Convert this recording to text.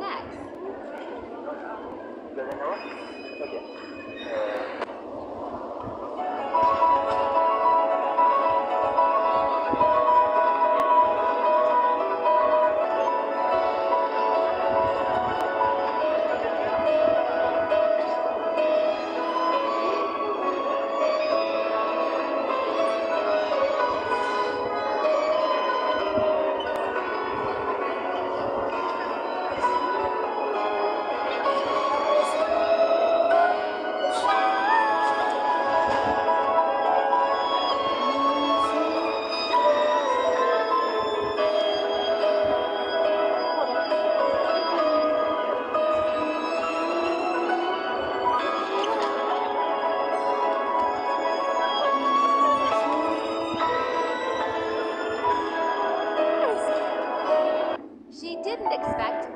next? Okay. Uh... didn't expect